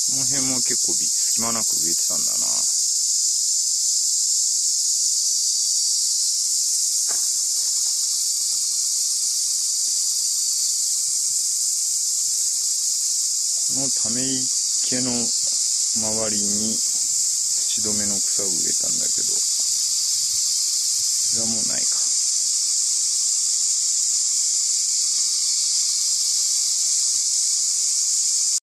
この辺も結構隙間なく植えてたんだな。このため池の周りに土止めの草を植えたんだけど、それはもうないか。